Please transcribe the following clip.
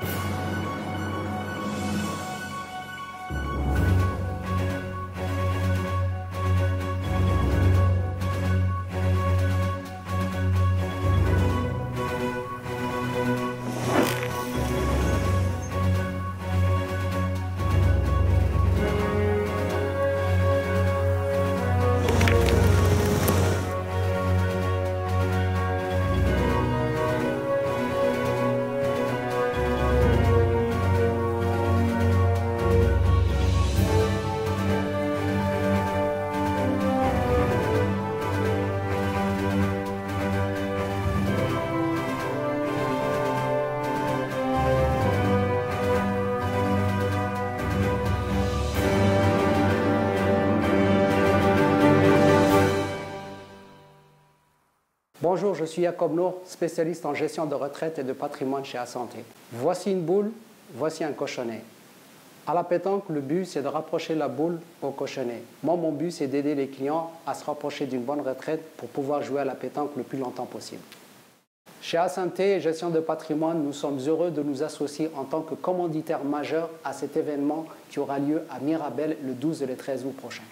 Bye. Bonjour, je suis Jacob Nour, spécialiste en gestion de retraite et de patrimoine chez Assanté. Voici une boule, voici un cochonnet. À la pétanque, le but, c'est de rapprocher la boule au cochonnet. Moi, mon but, c'est d'aider les clients à se rapprocher d'une bonne retraite pour pouvoir jouer à la pétanque le plus longtemps possible. Chez Assanté Gestion de patrimoine, nous sommes heureux de nous associer en tant que commanditaire majeur à cet événement qui aura lieu à Mirabel le 12 et le 13 août prochain.